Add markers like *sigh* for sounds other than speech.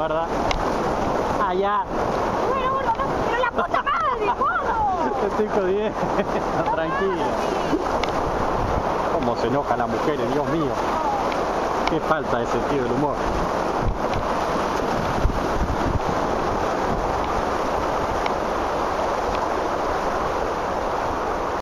guarda. Allá. Bueno, bueno, no, pero la puta madre, gordo. *laughs* Estoy jodiendo. tranquilo. Cómo se enoja la mujer, Dios mío. Qué falta de sentido del humor.